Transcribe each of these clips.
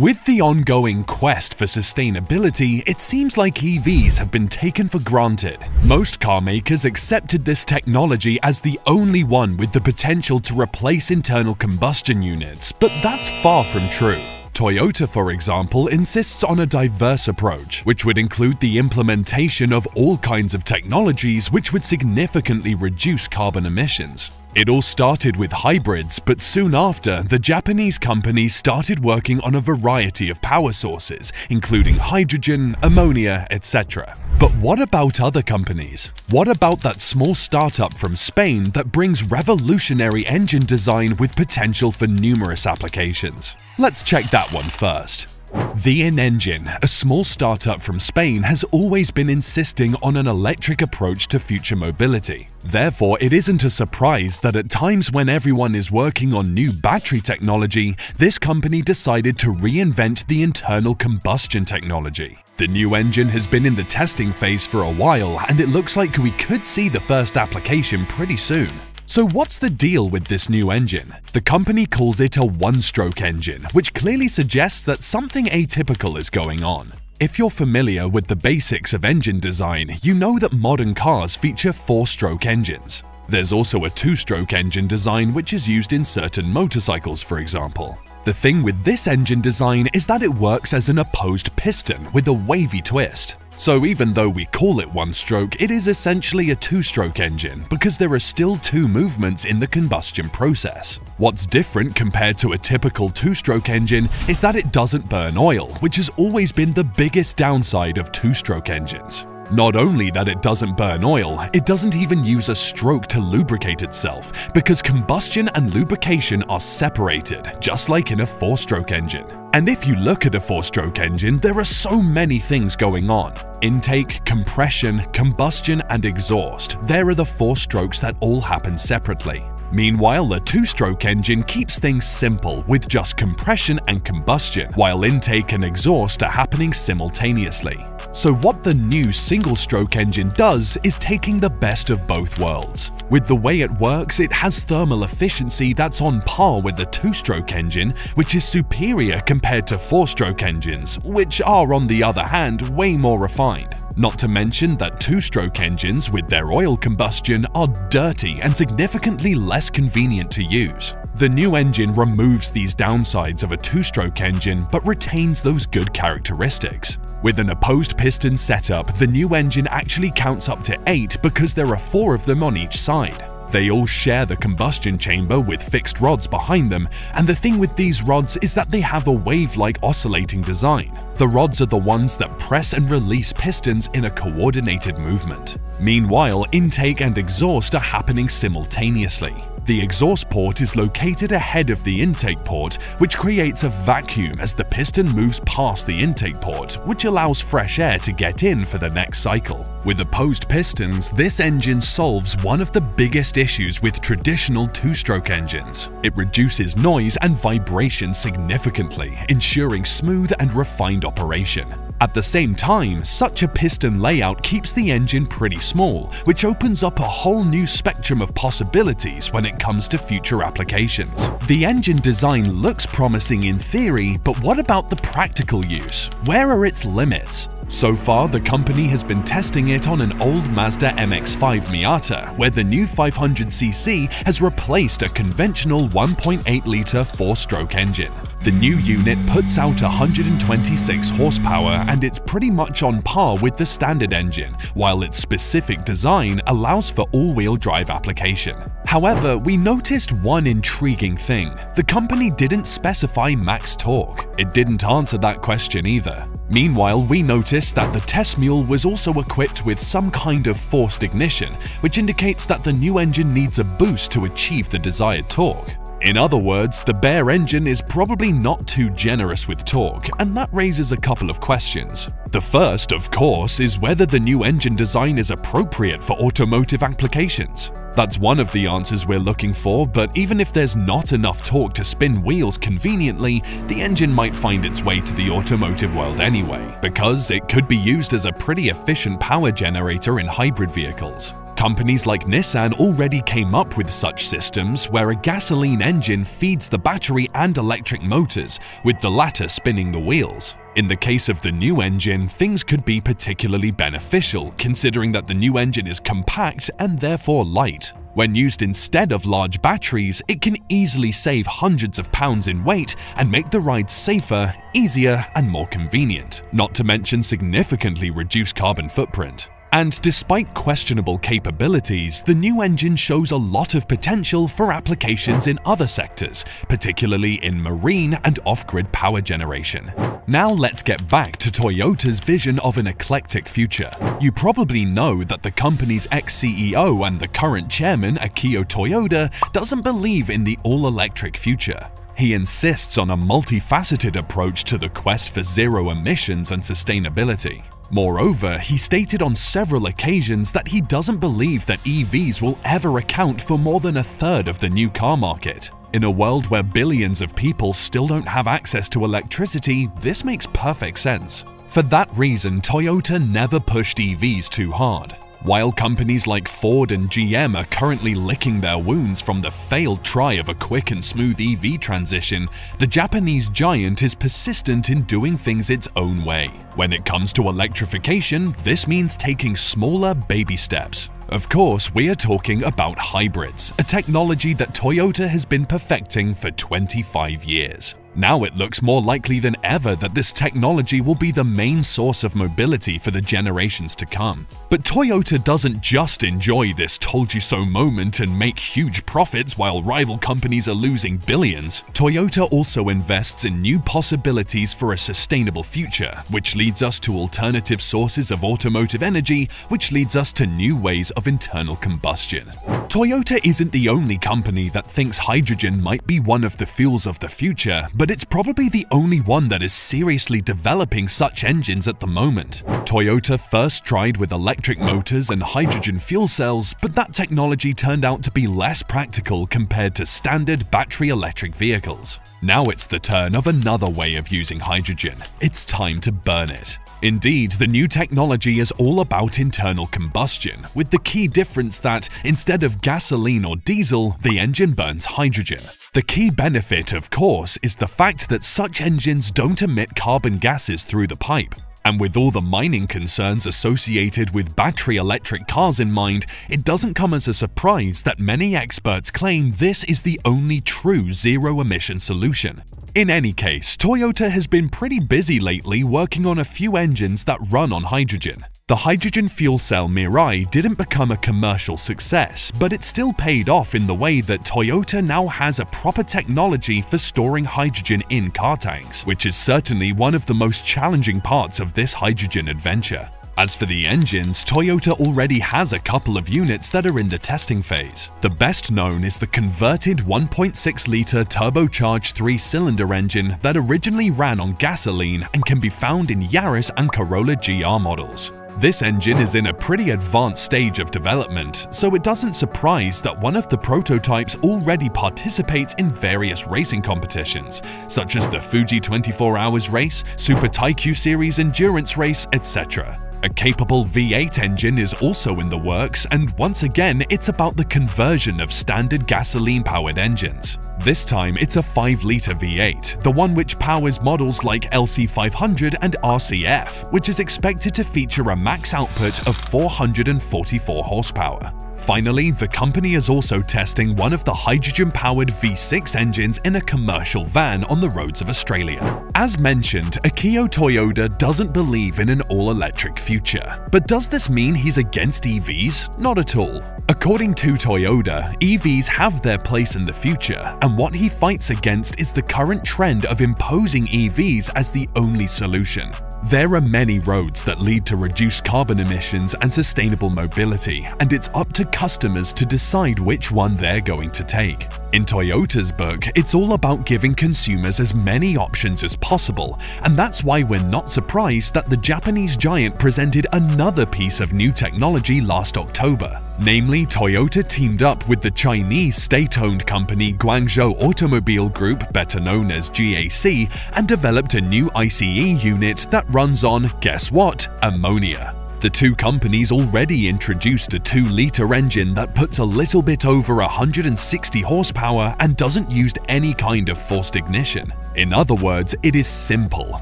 With the ongoing quest for sustainability, it seems like EVs have been taken for granted. Most car makers accepted this technology as the only one with the potential to replace internal combustion units, but that's far from true. Toyota, for example, insists on a diverse approach, which would include the implementation of all kinds of technologies which would significantly reduce carbon emissions. It all started with hybrids, but soon after, the Japanese companies started working on a variety of power sources, including hydrogen, ammonia, etc. But what about other companies? What about that small startup from Spain that brings revolutionary engine design with potential for numerous applications? Let's check that one first. INNengine, a small startup from Spain, has always been insisting on an electric approach to future mobility. Therefore, it isn't a surprise that at times when everyone is working on new battery technology, this company decided to reinvent the internal combustion technology. The new engine has been in the testing phase for a while, and it looks like we could see the first application pretty soon. So what's the deal with this new engine? The company calls it a one-stroke engine, which clearly suggests that something atypical is going on. If you're familiar with the basics of engine design, you know that modern cars feature four-stroke engines. There's also a two-stroke engine design which is used in certain motorcycles, for example. The thing with this engine design is that it works as an opposed piston with a wavy twist. So even though we call it one stroke, it is essentially a two-stroke engine because there are still two movements in the combustion process. What's different compared to a typical two-stroke engine is that it doesn't burn oil, which has always been the biggest downside of two-stroke engines. Not only that it doesn't burn oil, it doesn't even use a stroke to lubricate itself because combustion and lubrication are separated, just like in a four-stroke engine. And if you look at a four-stroke engine, there are so many things going on. Intake, compression, combustion, and exhaust. There are the four strokes that all happen separately. Meanwhile, the two-stroke engine keeps things simple with just compression and combustion, while intake and exhaust are happening simultaneously. So what the new single-stroke engine does is taking the best of both worlds. With the way it works, it has thermal efficiency that's on par with the two-stroke engine, which is superior compared to four-stroke engines, which are on the other hand way more refined. Not to mention that two-stroke engines with their oil combustion are dirty and significantly less convenient to use. The new engine removes these downsides of a two-stroke engine but retains those good characteristics. With an opposed piston setup, the new engine actually counts up to 8 because there are 4 of them on each side. They all share the combustion chamber with fixed rods behind them, and the thing with these rods is that they have a wave-like oscillating design. The rods are the ones that press and release pistons in a coordinated movement. Meanwhile, intake and exhaust are happening simultaneously. The exhaust port is located ahead of the intake port, which creates a vacuum as the piston moves past the intake port, which allows fresh air to get in for the next cycle. With opposed pistons, this engine solves one of the biggest issues with traditional two-stroke engines. It reduces noise and vibration significantly, ensuring smooth and refined operation. At the same time, such a piston layout keeps the engine pretty small, which opens up a whole new spectrum of possibilities when it comes to future applications. The engine design looks promising in theory, but what about the practical use? Where are its limits? So far, the company has been testing it on an old Mazda MX-5 Miata, where the new 500cc has replaced a conventional 1.8-litre four-stroke engine. The new unit puts out 126 horsepower and it's pretty much on par with the standard engine, while its specific design allows for all-wheel drive application. However, we noticed one intriguing thing. The company didn't specify max torque. It didn't answer that question either. Meanwhile, we noticed that the test mule was also equipped with some kind of forced ignition, which indicates that the new engine needs a boost to achieve the desired torque. In other words, the bare engine is probably not too generous with torque, and that raises a couple of questions. The first, of course, is whether the new engine design is appropriate for automotive applications. That's one of the answers we're looking for, but even if there's not enough torque to spin wheels conveniently, the engine might find its way to the automotive world anyway, because it could be used as a pretty efficient power generator in hybrid vehicles. Companies like Nissan already came up with such systems where a gasoline engine feeds the battery and electric motors, with the latter spinning the wheels. In the case of the new engine, things could be particularly beneficial considering that the new engine is compact and therefore light. When used instead of large batteries, it can easily save hundreds of pounds in weight and make the ride safer, easier and more convenient, not to mention significantly reduce carbon footprint. And despite questionable capabilities, the new engine shows a lot of potential for applications in other sectors, particularly in marine and off-grid power generation. Now let's get back to Toyota's vision of an eclectic future. You probably know that the company's ex-CEO and the current chairman, Akio Toyoda, doesn't believe in the all-electric future. He insists on a multifaceted approach to the quest for zero emissions and sustainability. Moreover, he stated on several occasions that he doesn't believe that EVs will ever account for more than a third of the new car market. In a world where billions of people still don't have access to electricity, this makes perfect sense. For that reason, Toyota never pushed EVs too hard. While companies like Ford and GM are currently licking their wounds from the failed try of a quick and smooth EV transition, the Japanese giant is persistent in doing things its own way. When it comes to electrification, this means taking smaller baby steps. Of course, we are talking about hybrids, a technology that Toyota has been perfecting for 25 years. Now it looks more likely than ever that this technology will be the main source of mobility for the generations to come. But Toyota doesn't just enjoy this told you so moment and make huge profits while rival companies are losing billions. Toyota also invests in new possibilities for a sustainable future, which leads us to alternative sources of automotive energy, which leads us to new ways of internal combustion. Toyota isn't the only company that thinks hydrogen might be one of the fuels of the future, but it's probably the only one that is seriously developing such engines at the moment. Toyota first tried with electric motors and hydrogen fuel cells, but that technology turned out to be less practical compared to standard battery electric vehicles. Now it's the turn of another way of using hydrogen. It's time to burn it. Indeed, the new technology is all about internal combustion, with the key difference that instead of gasoline or diesel, the engine burns hydrogen. The key benefit, of course, is the fact that such engines don't emit carbon gases through the pipe. And with all the mining concerns associated with battery electric cars in mind, it doesn't come as a surprise that many experts claim this is the only true zero-emission solution. In any case, Toyota has been pretty busy lately working on a few engines that run on hydrogen. The hydrogen fuel cell Mirai didn't become a commercial success, but it still paid off in the way that Toyota now has a proper technology for storing hydrogen in car tanks, which is certainly one of the most challenging parts of this hydrogen adventure. As for the engines, Toyota already has a couple of units that are in the testing phase. The best known is the converted 1.6-litre turbocharged 3-cylinder engine that originally ran on gasoline and can be found in Yaris and Corolla GR models. This engine is in a pretty advanced stage of development, so it doesn't surprise that one of the prototypes already participates in various racing competitions, such as the Fuji 24 Hours Race, Super Taikyu Series Endurance Race, etc. A capable V8 engine is also in the works and once again it's about the conversion of standard gasoline-powered engines. This time it's a 5-litre V8, the one which powers models like LC500 and RCF, which is expected to feature a max output of 444 horsepower. Finally, the company is also testing one of the hydrogen-powered V6 engines in a commercial van on the roads of Australia. As mentioned, Akio Toyoda doesn't believe in an all-electric future. But does this mean he's against EVs? Not at all. According to Toyota, EVs have their place in the future, and what he fights against is the current trend of imposing EVs as the only solution. There are many roads that lead to reduced carbon emissions and sustainable mobility, and it's up to customers to decide which one they're going to take. In Toyota's book, it's all about giving consumers as many options as possible, and that's why we're not surprised that the Japanese giant presented another piece of new technology last October. Namely, Toyota teamed up with the Chinese state-owned company Guangzhou Automobile Group, better known as GAC, and developed a new ICE unit that runs on, guess what, ammonia. The two companies already introduced a 2-litre engine that puts a little bit over 160 horsepower and doesn't use any kind of forced ignition. In other words, it is simple,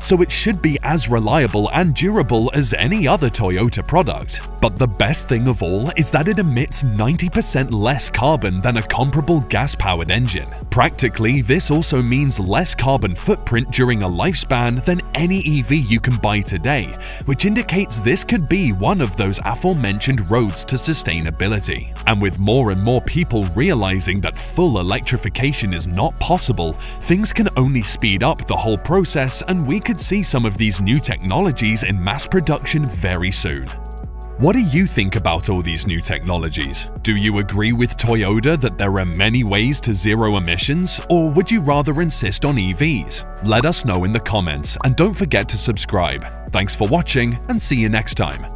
so it should be as reliable and durable as any other Toyota product. But the best thing of all is that it emits 90% less carbon than a comparable gas-powered engine. Practically, this also means less carbon footprint during a lifespan than any EV you can buy today, which indicates this could be one of those aforementioned roads to sustainability. And with more and more people realizing that full electrification is not possible, things can only speed up the whole process and we could see some of these new technologies in mass production very soon. What do you think about all these new technologies? Do you agree with Toyota that there are many ways to zero emissions, or would you rather insist on EVs? Let us know in the comments and don't forget to subscribe. Thanks for watching and see you next time.